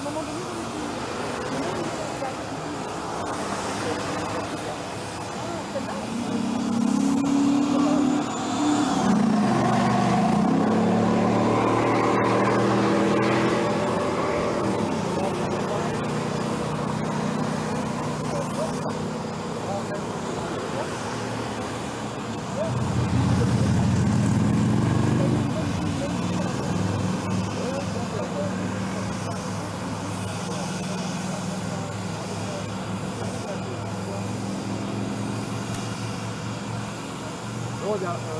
Ano mo? about uh,